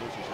Lucy's